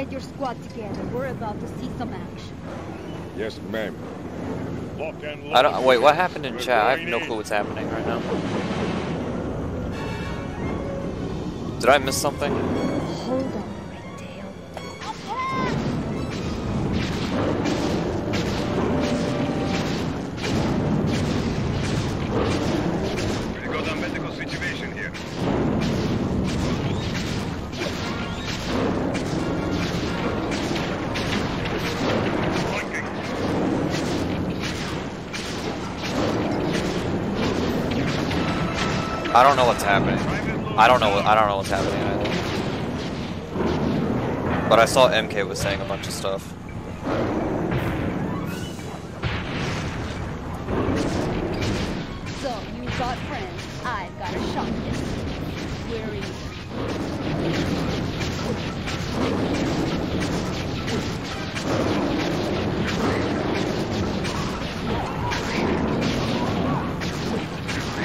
Get your squad together. We're about to see some action. Yes, ma'am. Lock and I don't. Wait, what happened in chat? I have no clue what's happening right now. Did I miss something? I don't know what's happening. I don't know. What, I don't know what's happening either. But I saw MK was saying a bunch of stuff.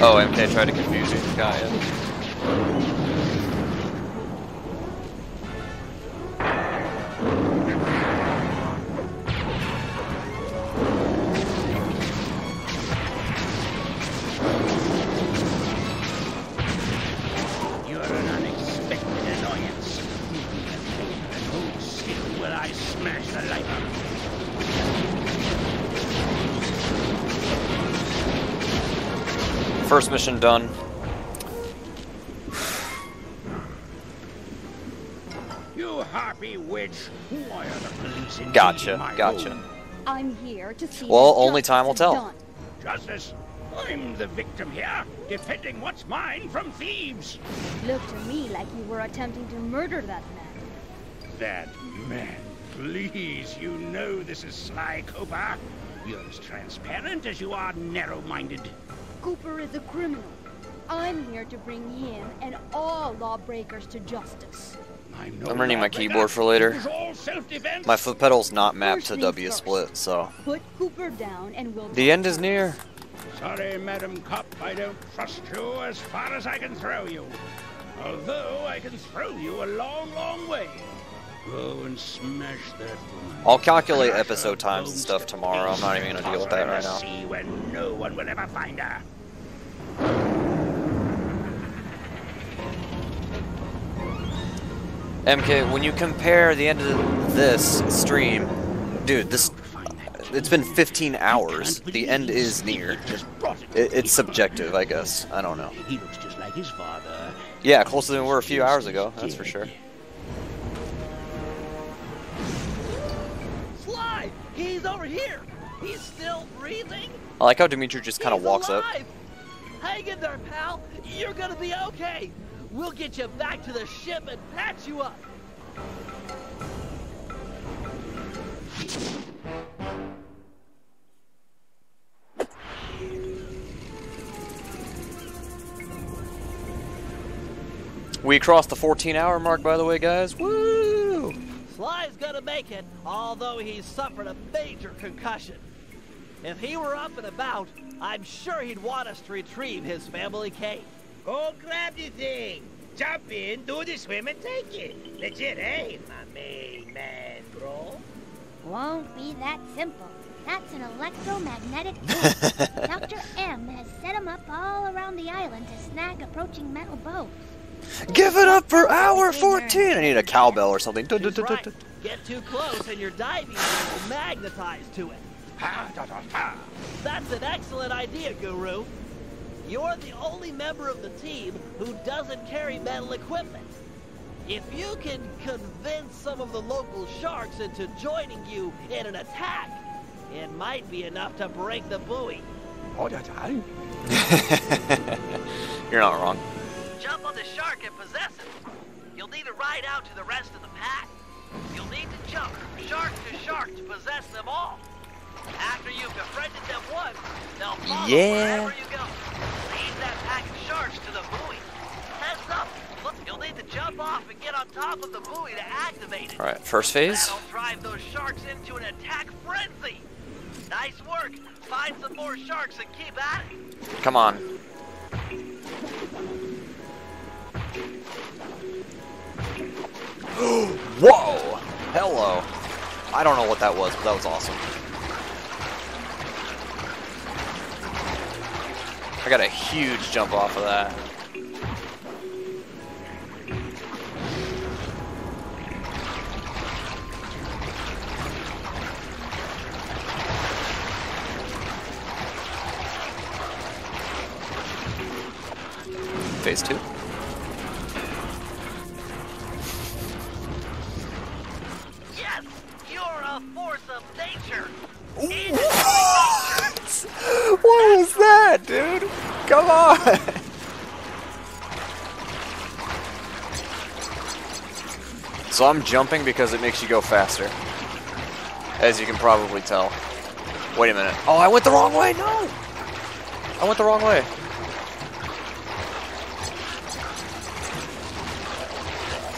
Oh, MK tried to confuse you. Got it. First mission done. You harpy witch! Why are the police invading Gotcha. my Gotcha. home? I'm here to see Well, only time will tell. done. Justice, I'm the victim here, defending what's mine from thieves. Looked to me like you were attempting to murder that man. That man, please, you know this is Sly Cooper. You're as transparent as you are narrow-minded. Cooper is a criminal. I'm here to bring him and all lawbreakers to justice. I'm, no I'm running my keyboard for later. It was all self-defense. My foot pedal's not mapped First to W first. split, so Put Cooper down and we'll the end is near. Sorry, Madam Cop, I don't trust you as far as I can throw you. Although I can throw you a long, long way. Go and smash that woman. I'll calculate episode times and stuff tomorrow. I'm not even gonna deal with Toss her that in right the now. MK, when you compare the end of this stream, dude, this it's been 15 hours. The end is near. he just brought it it's subjective, I guess. I don't know. He looks just like his father. Yeah, closer than we were a few hours ago. That's for sure. Sly! He's over here! He's still breathing? I like how Dimitri just kind of walks up. Hang in there, pal! You're gonna be okay! We'll get you back to the ship and patch you up! We crossed the 14 hour mark, by the way, guys. Woo! Sly's gonna make it, although he's suffered a major concussion. If he were up and about, I'm sure he'd want us to retrieve his family cave. Go grab the thing. Jump in, do the swim, and take it. Legit, eh, my main man, bro? Won't be that simple. That's an electromagnetic. Dr. M has set 'em up all around the island to snag approaching metal boats. Give it up for hour 14! I need a cowbell or something. Dun, dun, He's dun, dun, right. Get too close and your diving gear will magnetize to it. Ha, da, da, ha. That's an excellent idea, Guru. You're the only member of the team who doesn't carry metal equipment. If you can convince some of the local sharks into joining you in an attack, it might be enough to break the buoy. Oh. You're not wrong. Jump on the shark and possess it. You'll need to ride out to the rest of the pack. You'll need to jump shark to shark to possess them all. Once, they'll follow Yeah. wherever you go. Lead that pack of sharks to the buoy. Heads up, look, you'll need to jump off and get on top of the buoy to activate it. Alright, first phase. That'll drive those sharks into an attack frenzy. Nice work. Find some more sharks and keep at it. Come on. Whoa! Hello. I don't know what that was, but that was awesome. I got a huge jump off of that. Phase two. Yes, you're a force of nature. What? Was that, dude? Come on! So I'm jumping because it makes you go faster. As you can probably tell. Wait a minute. Oh, I went the wrong way! No! I went the wrong way.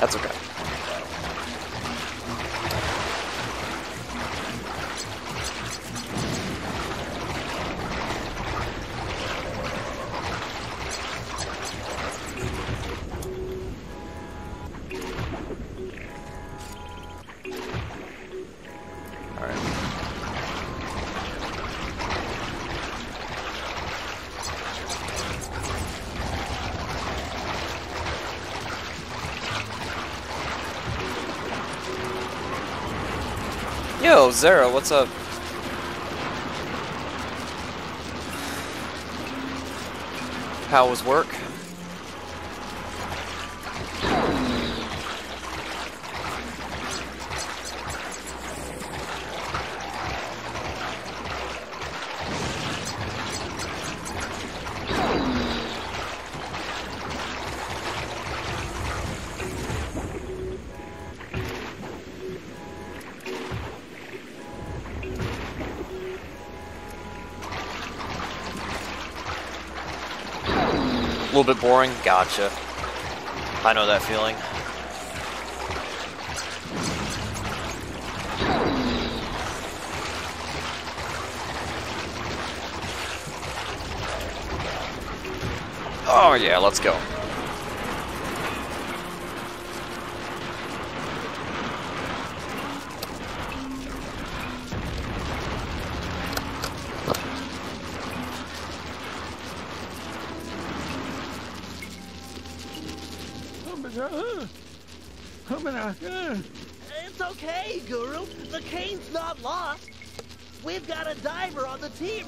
That's okay. Zara, what's up? How was work? Little bit boring? Gotcha. I know that feeling. Oh yeah, let's go.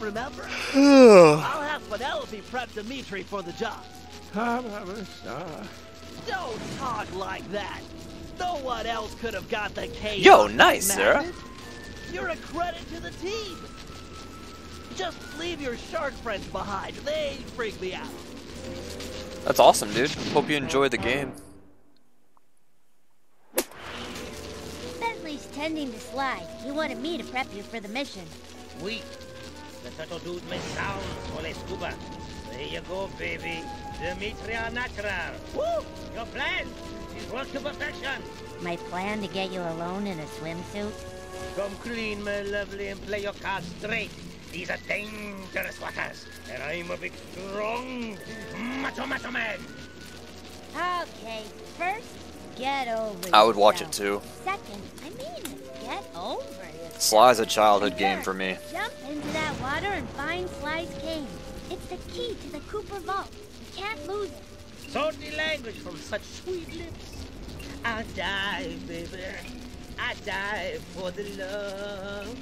Remember? I'll have Penelope prep Dimitri for the job. I'm a star. Don't talk like that. No one else could have got the cane. Yo, nice, this Sarah. You're a credit to the team. Just leave your shark friends behind. They freak me out. That's awesome, dude. Hope you enjoyed the game. Bentley's tending to Sly. He wanted me to prep you for the mission. Oui. The turtle dude may sound for a scuba. There you go, baby. Dimitri al natural. Woo! Your plan is work to perfection. My plan to get you alone in a swimsuit? Come clean, my lovely, and play your cards straight. These are dangerous waters, and I'm a big, strong, macho, macho man. Okay, first, get over I would watch it too. Second, I mean, get over yourself. Sly's a childhood And game for me. Jump into that water and find Sly's cane. It's the key to the Cooper Vault. You can't lose it. Salty language from such sweet lips. I'll die, baby. I die for the love.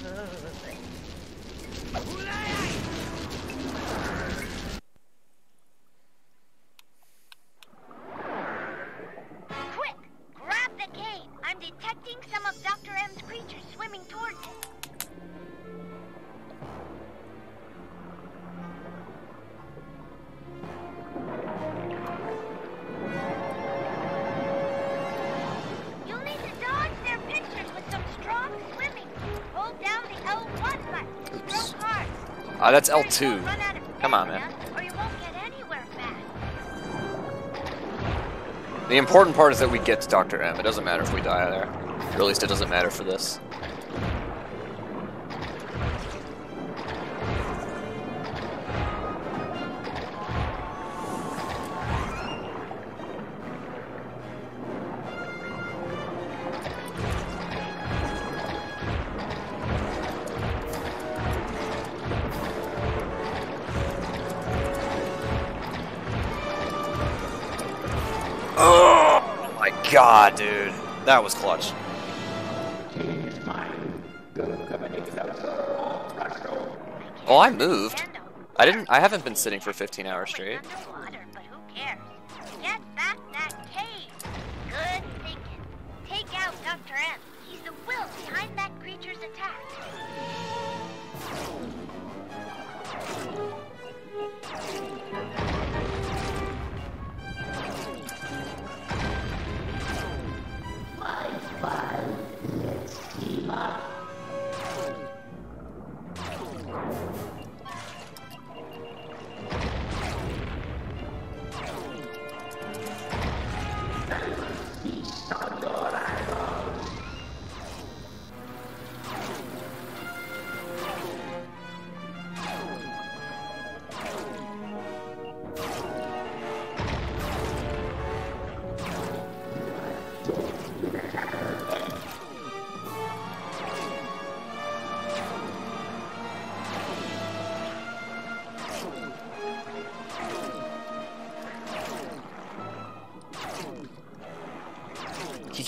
Ah, that's L2. run out of Come on, man. stamina, Or you won't get anywhere fast. The important part is that we get to Dr. M. It doesn't matter if we die there. Or at least it doesn't matter for this. That was clutch. Oh, I moved. I didn't. I haven't been sitting for 15 hours straight.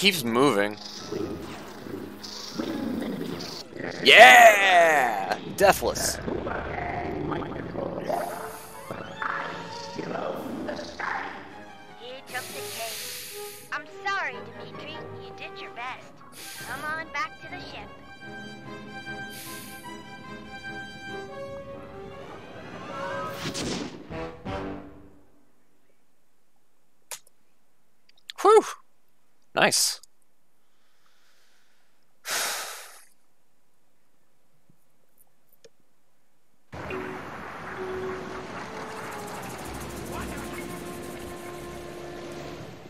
Keeps moving. Yeah! Deathless.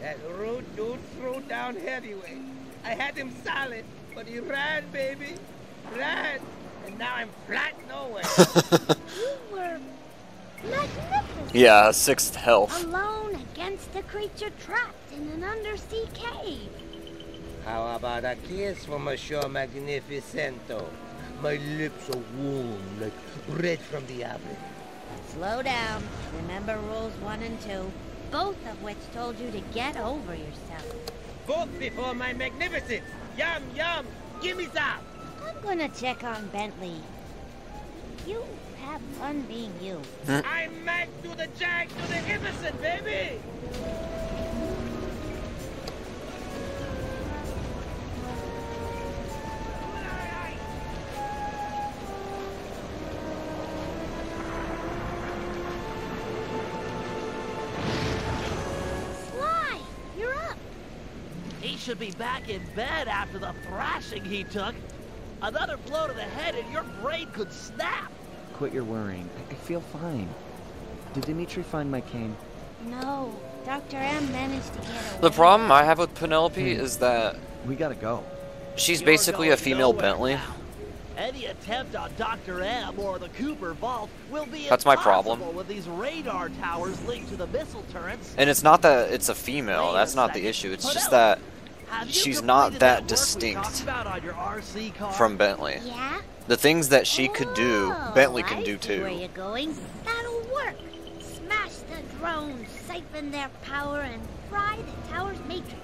That rude dude threw down heavyweight. I had him solid, but he ran, baby. Ran. And now I'm flat nowhere. You were magnificent. Yeah, sixth health. Alone against a creature trapped in an undersea cave. How about a kiss from Monsieur Magnificento? My lips are warm like bread from the oven. Slow down. Remember rules one and two, both of which told you to get over yourself. Both before my magnificence. Yum, yum. Give me some. I'm gonna check on Bentley. You have fun being you. I'm mad to the jag to the innocent, baby. Should be back in bed after the thrashing he took. Another blow to the head and your brain could snap. Quit your worrying. I, I feel fine. Did Dimitri find my cane? No, Dr. M managed to get away. The problem I have with Penelope hmm. is that We gotta go. she's You're basically a female Bentley. now. Any attempt on Dr. M or the Cooper Vault will be That's my problem. with these radar towers linked to the missile turrets. And it's not that it's a female. Wait a That's not the issue. It's just that Have you she's not completed that distinct about on your RC car? from Bentley. Yeah? The things that she could do, Oh, Bentley can I do see Where too. you're going? That'll work. Smash the drones, siphon their power, and fry the tower's matrix.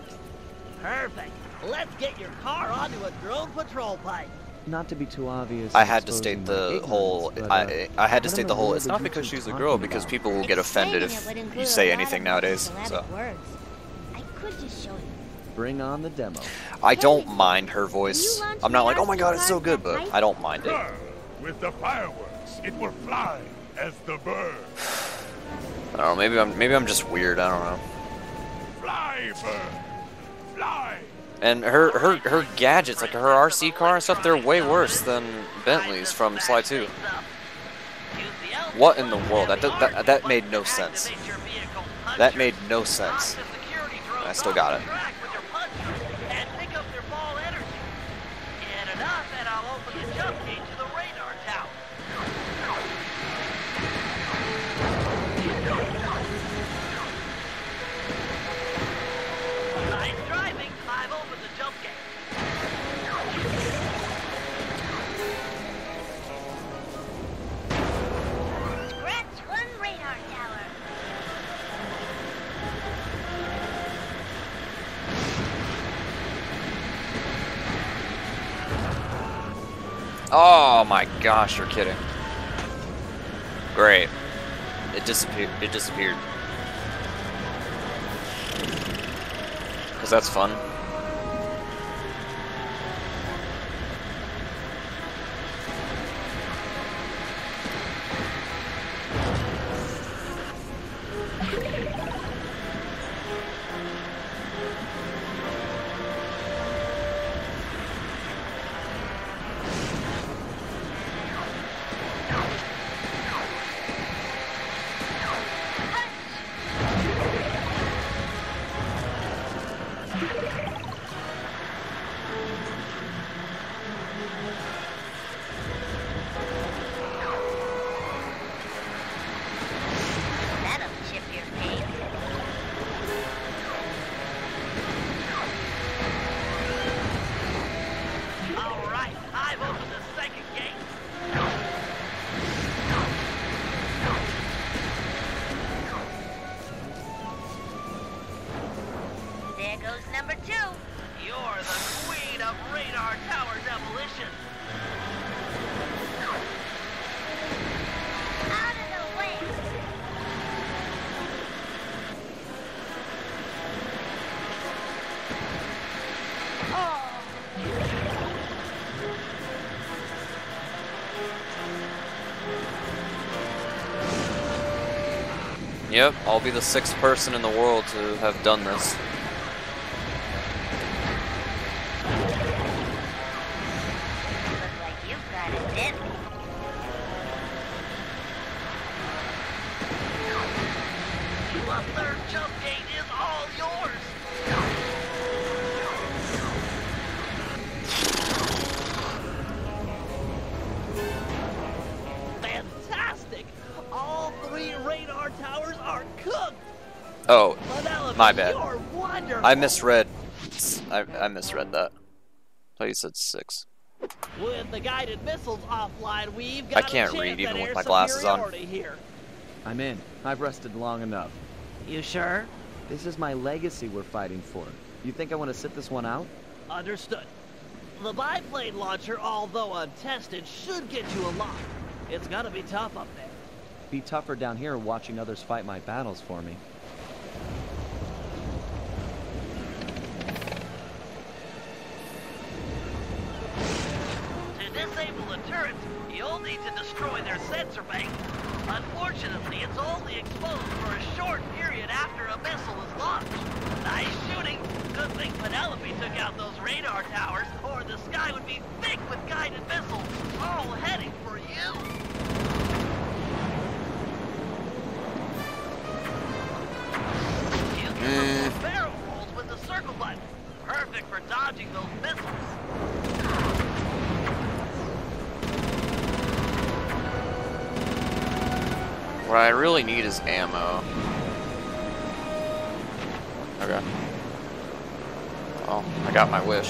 Perfect. Let's get your car onto a drone patrol pipe. Not to be too obvious. I had to state the whole. but, uh, I I had to I state the whole. It's not because she's a talking girl, because people will get offended Explaining it would if you say anything nowadays. So Words. I could just show you. Bring on the demo. I don't mind her voice. I'm not like, oh my god, it's so good, that but? I don't mind it. With the fireworks, it will fly as the bird. I don't know. Maybe I'm maybe I'm just weird. I don't know. Fly, bird! Fly! And her her her gadgets, like her RC car and stuff, they're way worse than Bentley's from Sly 2. What in the world? That that that made no sense. That made no sense. I still got it. My gosh, you're kidding. Great. It disappeared. It disappeared. Cause that's fun. Yep, I'll be the sixth person in the world to have done this. I misread. I, I misread that. I thought you said six. With the guided missiles offline, we've got I can't a read even with my glasses on. superiority Here. I'm in. I've rested long enough. You sure? This is my legacy we're fighting for. You think I want to sit this one out? Understood. The biplane launcher, although untested, should get you a lot. It's gonna be tough up there. Be tougher down here watching others fight my battles for me. You'll need to destroy their sensor bank. Unfortunately, it's only exposed for a short period after a missile is launched. Nice shooting. Good thing Penelope took out those radar towers, or the sky would be thick with guided missiles, all heading for you. Use the purple barrel rolls with the circle button. Perfect for dodging those missiles. What I really need is ammo. Okay. Well, I got my wish.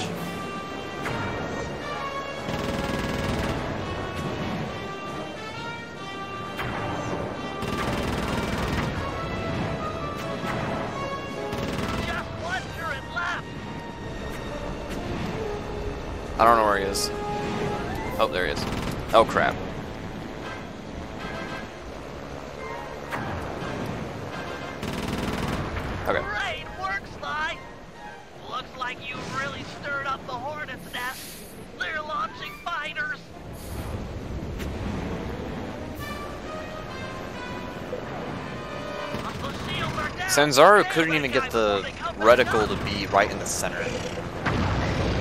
Just one turret left. I don't know where he is. Oh, there he is. Oh, crap. Sanzaru couldn't even get the reticle to be right in the center.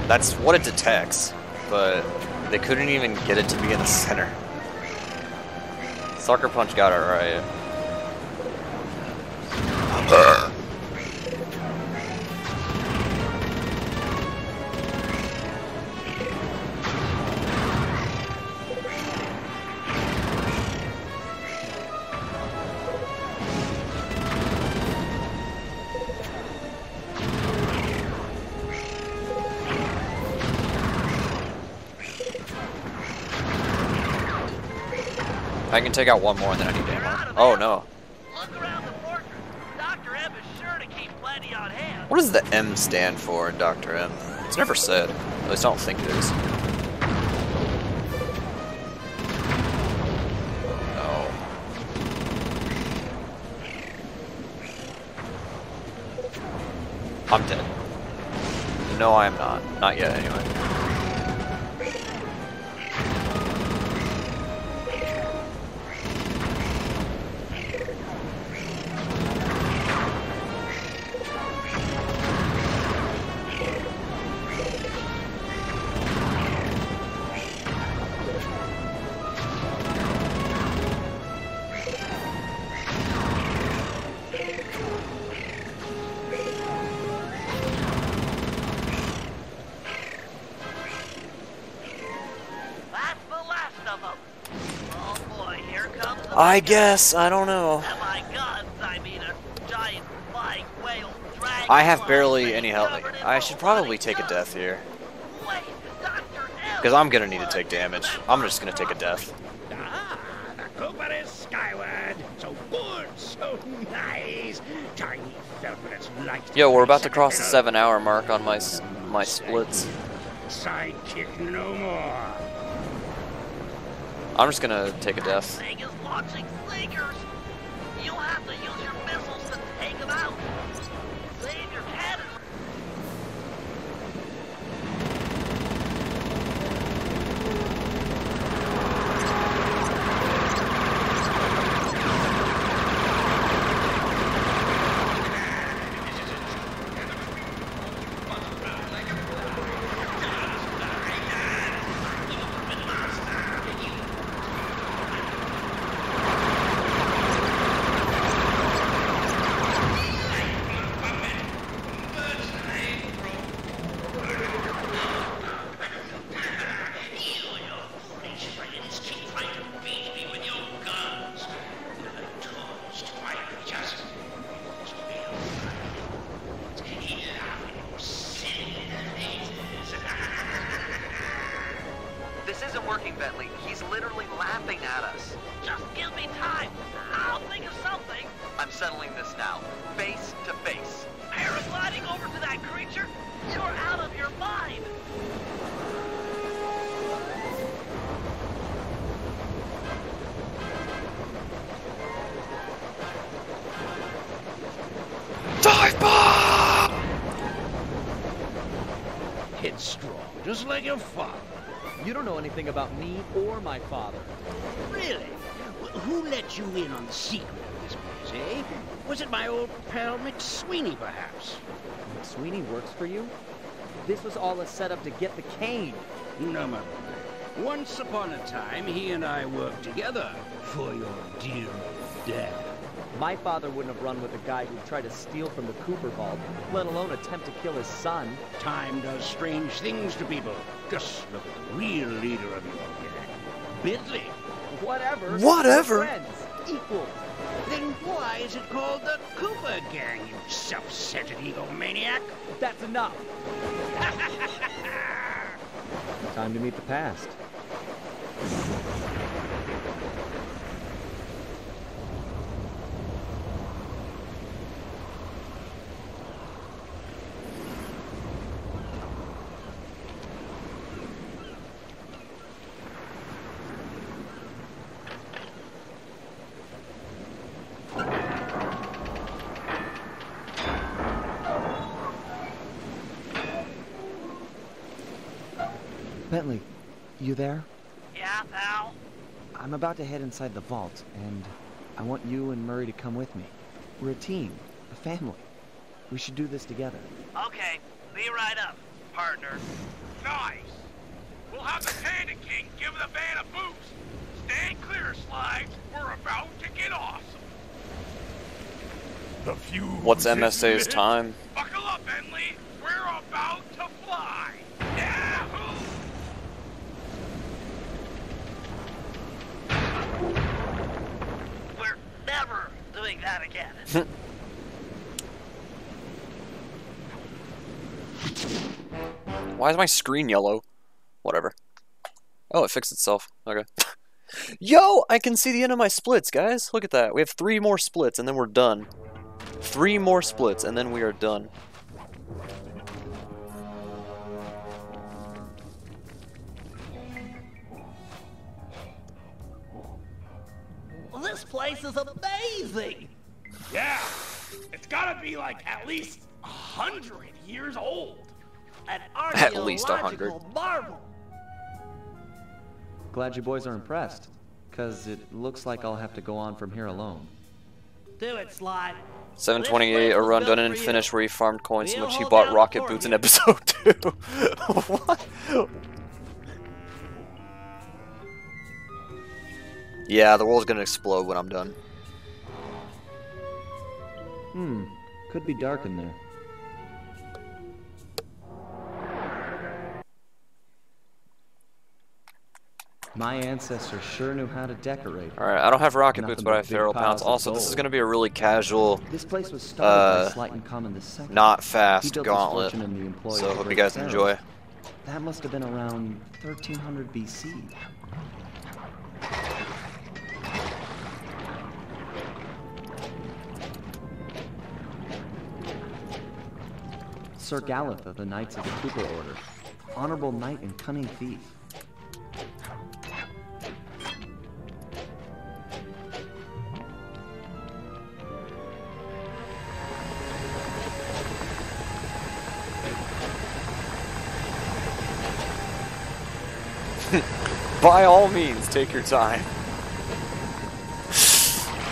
That's what it detects, but they couldn't even get it to be in the center. Sucker Punch got it right. take out one more and then I need ammo. Oh no. What does the M stand for in Dr. M? It's never said. At least I don't think it is. I'm dead. No, I am not. Not yet, anyway. I guess. I don't know. And my guns, I mean a giant flying whale dragon. I have barely any health. I should probably take a death here. Wait, Dr. M. Because I'm gonna need to take damage. I'm just gonna take a death. Ah, the Cooper is skyward. So good, so nice. Tiny felt with its light. Yo, we're about to cross the seven hour mark on my my splits. Sidekick no more. I'm just gonna take a death. Headstrong, just like your father. You don't know anything about me or my father. Really? Wh- Who let you in on the secret of this place, eh? Was it my old pal McSweeney, perhaps? McSweeney works for you? This was all a setup to get the cane. No, my boy. Once upon a time, he and I worked together for your dear dad. My father wouldn't have run with a guy who'd tried to steal from the Cooper Vault, let alone attempt to kill his son. Time does strange things to people. Just look at the real leader of your gang, Bentley. Whatever. Whatever. Friends. Equals. Then why is it called the Cooper Gang, you self-centered egomaniac? That's enough. Time to meet the past. Bentley, you there? Yeah, pal. I'm about to head inside the vault, and I want you and Murray to come with me. We're a team, a family. We should do this together. Okay, be right up, partner. Nice. We'll have the Panda King give the van a boost. Stand clear, Slides. We're about to get awesome. The fuse What's is MSA's time? Buckle up, Bentley. We're about to fly. Never doing that again. Why is my screen yellow? Whatever. Oh, it fixed itself. Okay. Yo, I can see the end of my splits, guys. Look at that. We have three more splits, and then we're done. Three more splits, and then we are done. This place is amazing. Yeah. It's gotta be like at least a hundred years old. An At least a hundred. marvel. Glad you boys are impressed. Cause it looks like I'll have to go on from here alone. Do it, Sly. 728, a run done and finished where he farmed coins in which he bought rocket boots in episode 2. what? Yeah, the world's gonna explode when I'm done. Hmm, could be dark in there. My ancestors sure knew how to decorate. Alright, I don't have rocket Nothing boots, but I have feral pounce. Also, this is gonna be a really casual, This place was started Uh, by Common the Second. not fast gauntlet. fortune in the employ So hope you guys enjoy. That must have been around 1300 BC. Sir Galleth of the Knights of the Cooper Order. Honorable knight and cunning thief. By all means, take your time.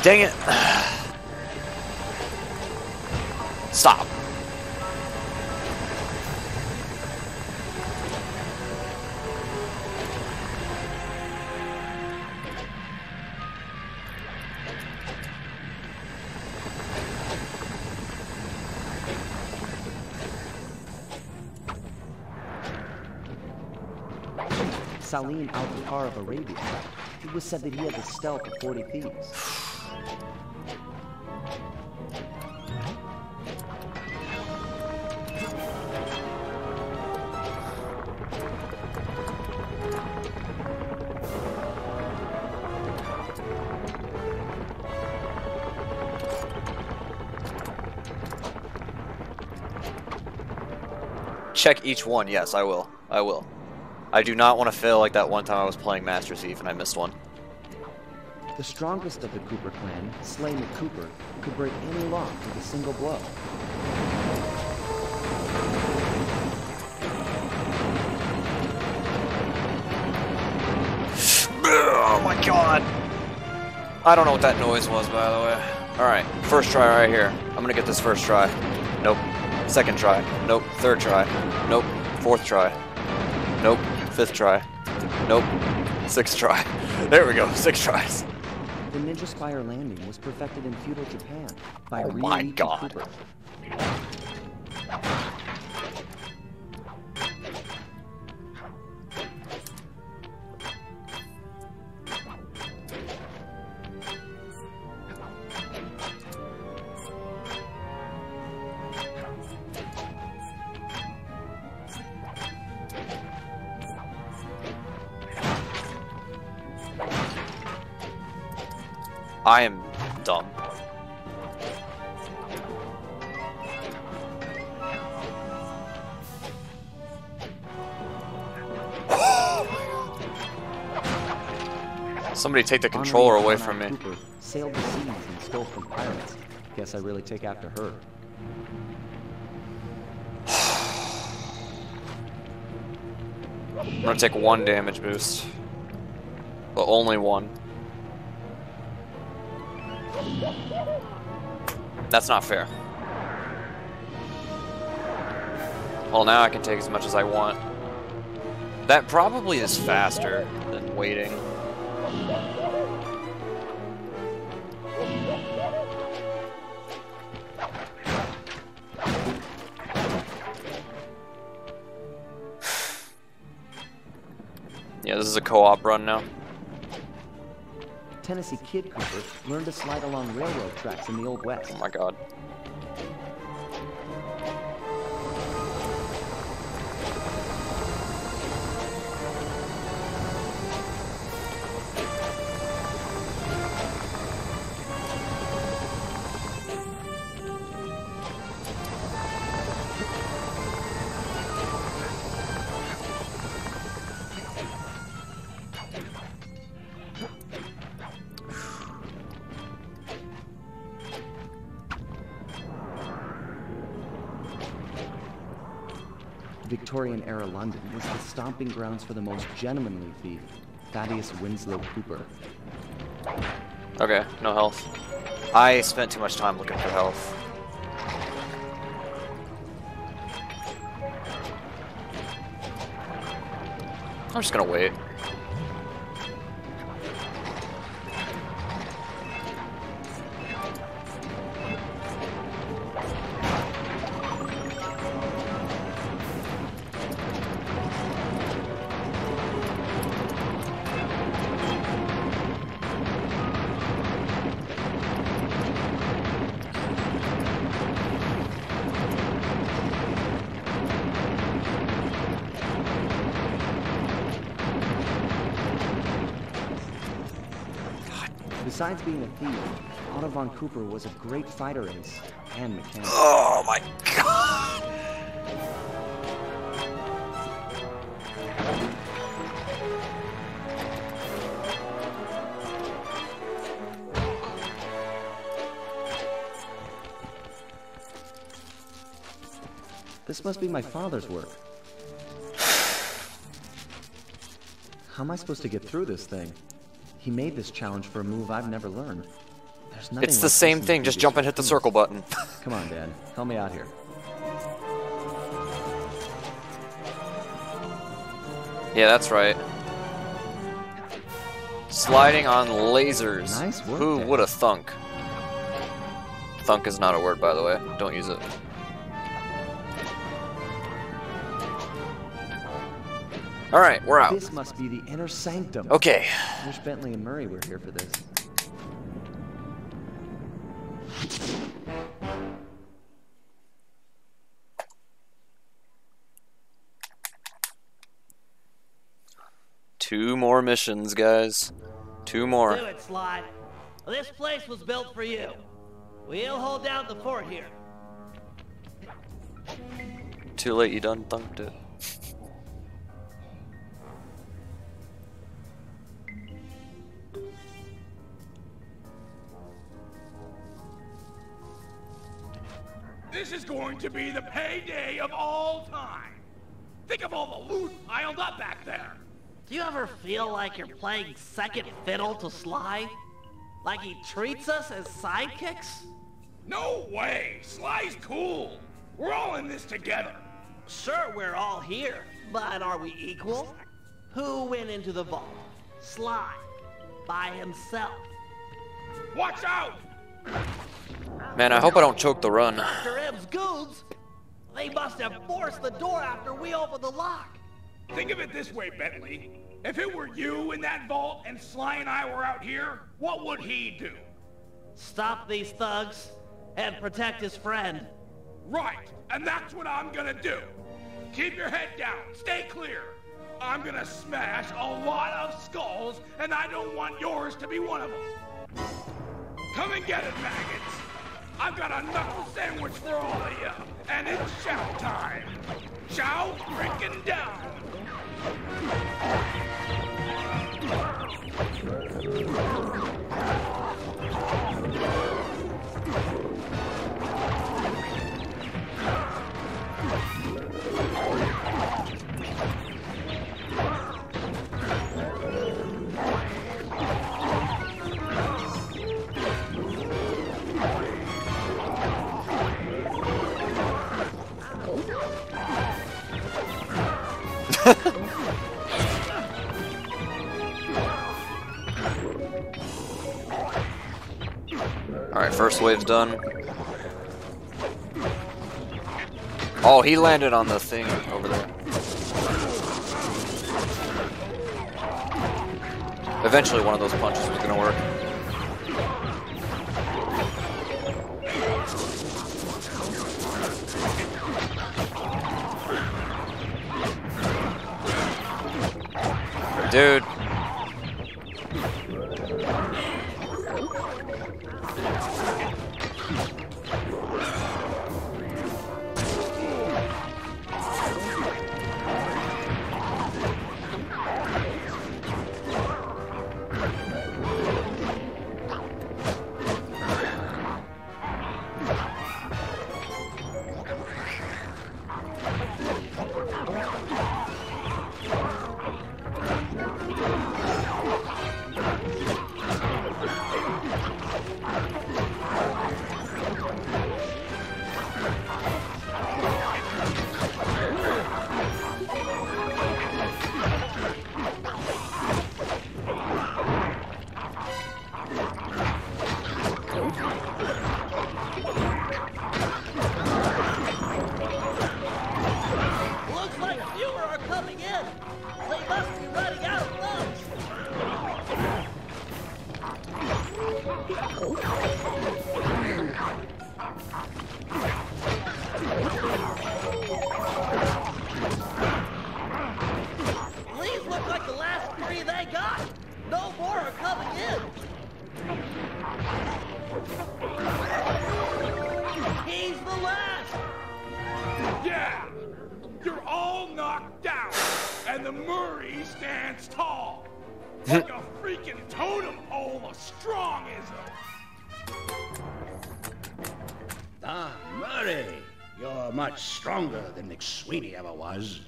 Dang it. Salim al-Kupar of Arabia. It was said that he had the stealth of 40 thieves. Check each one. Yes, I will. I will. I do not want to fail like that one time I was playing Master Chief and I missed one. The strongest of the Cooper clan, Slaigh MacCooper, could break any lock with a single blow. Oh my god! I don't know what that noise was, by the way. Alright, first try right here. I'm gonna get this first try. Nope. Second try. Nope. Third try. Nope. Fourth try. Nope. Fifth try. Nope. Sixth try. There we go. Six tries. The Ninja Spire landing was perfected in feudal Japan by Oh my Rioichi God. Cooper. Somebody take the controller away from me. Cooper sailed the seas and stole from pirates. Guess I really take after her. I'm gonna take one damage boost. But only one. That's not fair. Well, now I can take as much as I want. That probably is faster than waiting. Yeah, this is a co-op run now. Tennessee Kid Cooper learned to slide along railroad tracks in the Old West. Oh my god. Stomping grounds for the most gentlemanly thief, Thaddeus Winslow Cooper. Okay, no health. I spent too much time looking for health. I'm just gonna wait. Besides being a thief, Otto van Cooper was a great fighter ace and mechanic. Oh my god! This must be my father's work. How am I supposed to get through this thing? He made this challenge for a move I've never learned. There's nothing It's the same thing, just jump and hit the circle button. Come on, Dad. Help me out here. yeah, that's right. Sliding on lasers. Nice work, Who would have thunk? Thunk is not a word, by the way. Don't use it. Alright, we're out. This must be the inner sanctum. Okay. Wish Bentley and Murray were here for this. Two more missions, guys. Two more. Do it, Sly. This place was built for you. We'll hold down the fort here. Too late, you done thunked it. Going to be the payday of all time. Think of all the loot piled up back there. Do you ever feel like you're playing second fiddle to Sly? Like he treats us as sidekicks? No way! Sly's cool. We're all in this together. Sure, we're all here, but are we equal? Who went into the vault? Sly. By himself. Watch out! Man, I hope I don't choke the run. Dr. M's goons? They must have forced the door after we opened the lock. Think of it this way, Bentley. If it were you in that vault and Sly and I were out here, what would he do? Stop these thugs and protect his friend. Right, and that's what I'm gonna do. Keep your head down, stay clear. I'm gonna smash a lot of skulls, and I don't want yours to be one of them. Come and get it, maggots. I've got a knuckle sandwich for all of you, and it's chow time. Chow freaking down. First wave's done. Oh, he landed on the thing over there. Eventually one of those punches was gonna work. Dude. And the Murray stands tall. Like a freaking totem pole of strongism. Ah, Murray. You're much stronger than McSweeney ever was.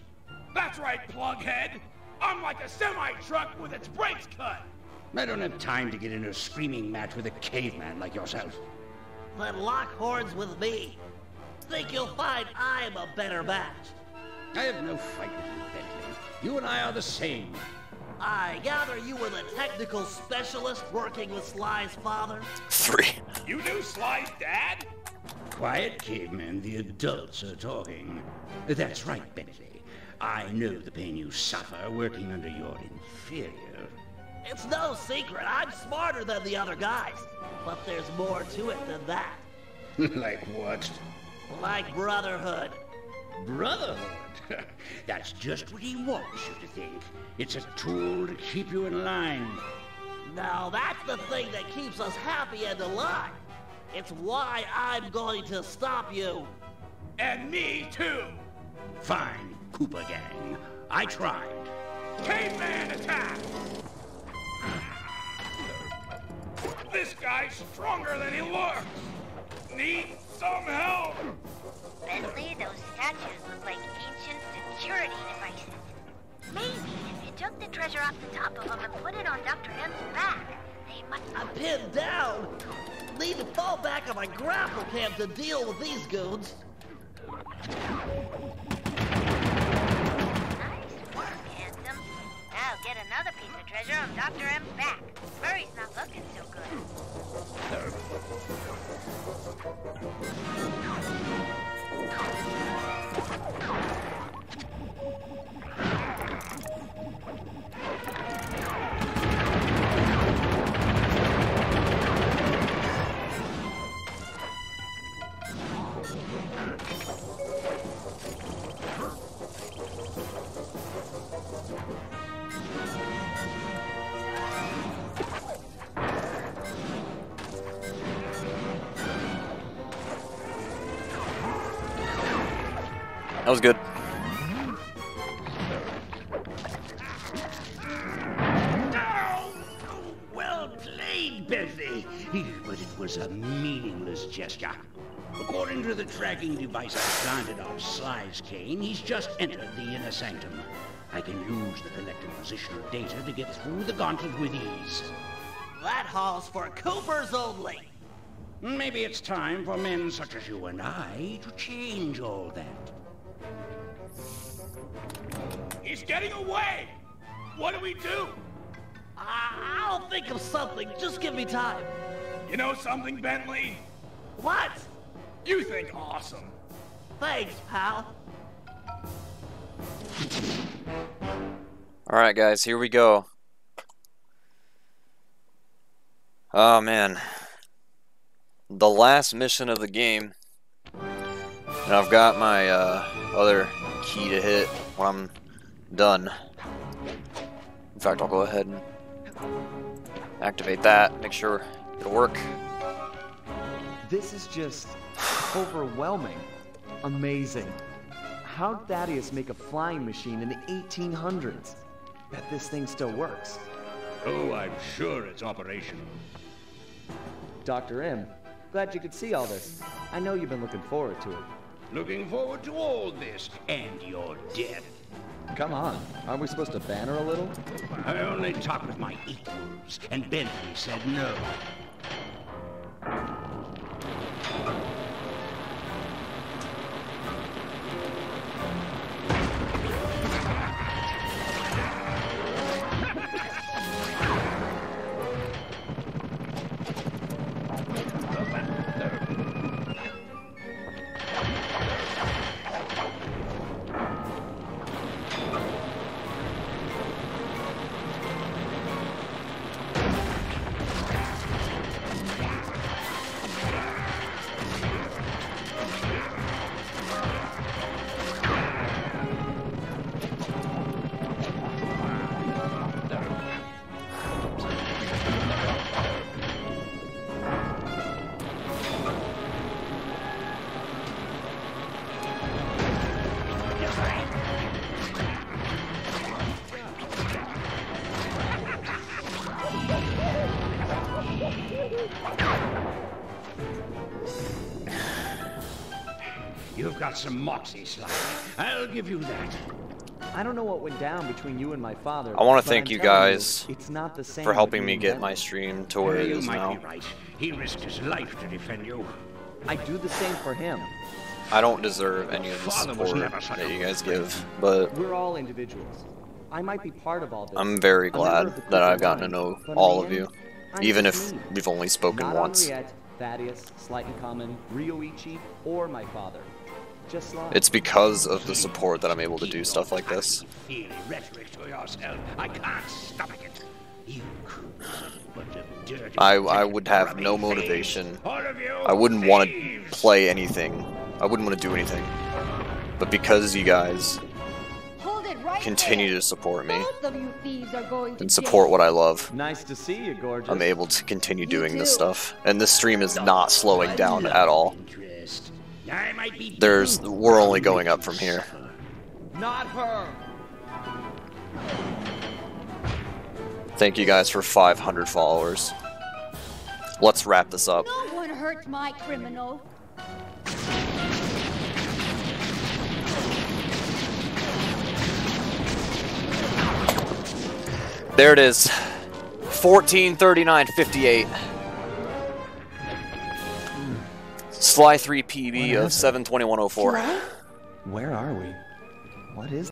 That's right, plughead. I'm like a semi-truck with its brakes cut. I don't have time to get into a screaming match with a caveman like yourself. Then lock horns with me. Think you'll find I'm a better match. I have no fight with you, Bentley. You and I are the same. I gather you were the technical specialist working with Sly's father? Three. You knew Sly's dad? Quiet, caveman. The adults are talking. That's right, Bentley. I know the pain you suffer working under your inferior. It's no secret. I'm smarter than the other guys. But there's more to it than that. like what? Like brotherhood. Brotherhood? That's just what he wants you to think. It's a tool to keep you in line. Now that's the thing that keeps us happy and alive. It's why I'm going to stop you. And me too. Fine, Cooper Gang. I tried. Caveman attack! This guy's stronger than he looks. Need some help. Bentley, those statues look like ancient security devices. Maybe if you took the treasure off the top of them and put it on Dr. M's back, they might... I'm pinned down. Need to fall back on my grapple cam to deal with these goons. Nice work, handsome. Now get another piece of treasure on Dr. M's back. Murray's not looking so good. Thank you. That was good. Oh, well played, Bentley. But it was a meaningless gesture. According to the tracking device I planted on Sly's cane, he's just entered the inner sanctum. I can use the collected positional data to get through the gauntlet with ease. That hall's for Coopers only. Maybe it's time for men such as you and I to change all that. He's getting away. What do we do? I- I'll think of something. Just give me time. You know something, Bentley? What? You think awesome. Thanks, pal. Alright, guys, here we go. Oh, man. The last mission of the game. And I've got my uh, other key to hit when I'm done. In fact, I'll go ahead and activate that, make sure it'll work. This is just overwhelming. Amazing. How'd Thaddeus make a flying machine in the 1800s? Bet this thing still works. Oh, I'm sure it's operational. Dr. M, glad you could see all this. I know you've been looking forward to it. Looking forward to all this and your death. Come on, aren't we supposed to banter a little? I only talk with my equals, and Bentley said no. Got some moxie, Sly. I'll give you that. I don't know what went down between you and my father. I want to thank I'm you telling guys it's not the same for helping me get my stream to where it is you might now. be right. He risked his life to defend you. I do the same for him. I don't deserve any of the support that you guys give, but We're all individuals. I might be part of all this. I'm very glad that I've gotten to know all of you, even if we've only spoken Not once. Henriette, Thaddeus, Slight and Common, Rioichi, or my father. Just Sly. It's because of the support that I'm able to do stuff like this. Feely rhetoric to yourself. I can't stomach it. You crew, bunch of dirty, I I would have no motivation. All of you I wouldn't want to play anything. I wouldn't want to do anything. But because you guys Hold it right continue to support me Both of you thieves are going to and support what I love, Nice to see you, gorgeous. I'm able to continue doing this stuff. And this stream is not slowing down at all. There's we're only going up from here. Not her. Thank you guys for 500 followers. Let's wrap this up. No one hurt my criminal. There it is. 1439.58. Sly 3 PB of 72104. Where are we? What is